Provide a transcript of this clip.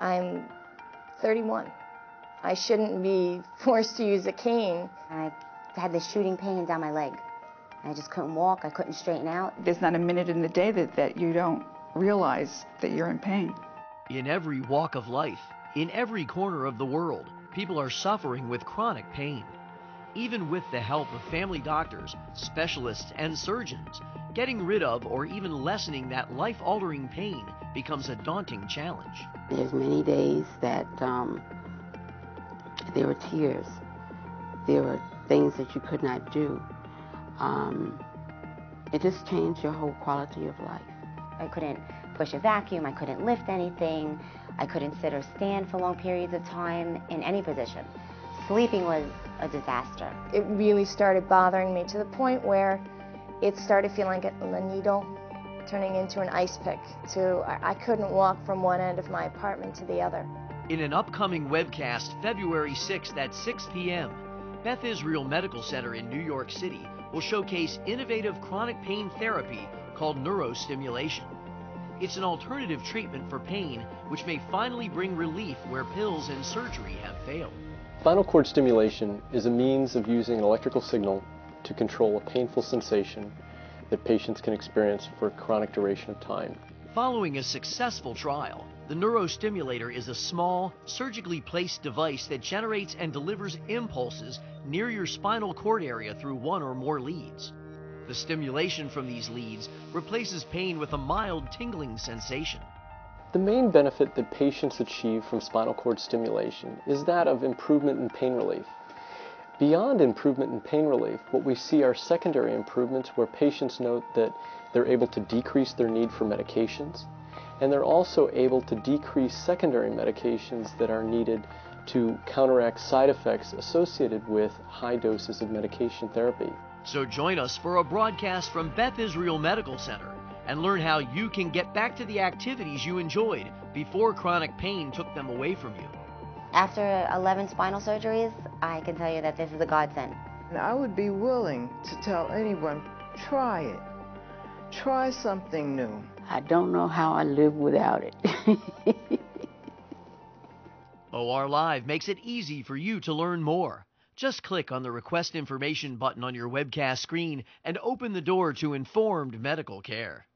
I'm 31. I shouldn't be forced to use a cane. I had this shooting pain down my leg. I just couldn't walk, I couldn't straighten out. There's not a minute in the day that, that you don't realize that you're in pain. In every walk of life, in every corner of the world, people are suffering with chronic pain. Even with the help of family doctors, specialists, and surgeons, getting rid of or even lessening that life altering pain becomes a daunting challenge. There's many days that um, there were tears. There were things that you could not do. Um, it just changed your whole quality of life. I couldn't push a vacuum, I couldn't lift anything, I couldn't sit or stand for long periods of time in any position. Sleeping was a disaster. It really started bothering me to the point where it started feeling like a needle turning into an ice pick. To I couldn't walk from one end of my apartment to the other. In an upcoming webcast February 6th at 6 p.m., Beth Israel Medical Center in New York City will showcase innovative chronic pain therapy called neurostimulation. It's an alternative treatment for pain which may finally bring relief where pills and surgery have failed. Spinal cord stimulation is a means of using an electrical signal to control a painful sensation that patients can experience for a chronic duration of time. Following a successful trial, the neurostimulator is a small, surgically placed device that generates and delivers impulses near your spinal cord area through one or more leads. The stimulation from these leads replaces pain with a mild tingling sensation. The main benefit that patients achieve from spinal cord stimulation is that of improvement in pain relief. Beyond improvement in pain relief, what we see are secondary improvements where patients note that they're able to decrease their need for medications, and they're also able to decrease secondary medications that are needed to counteract side effects associated with high doses of medication therapy. So join us for a broadcast from Beth Israel Medical Center and learn how you can get back to the activities you enjoyed before chronic pain took them away from you. After 11 spinal surgeries, I can tell you that this is a godsend. And I would be willing to tell anyone, try it. Try something new. I don't know how I live without it. OR Live makes it easy for you to learn more. Just click on the Request Information button on your webcast screen and open the door to informed medical care.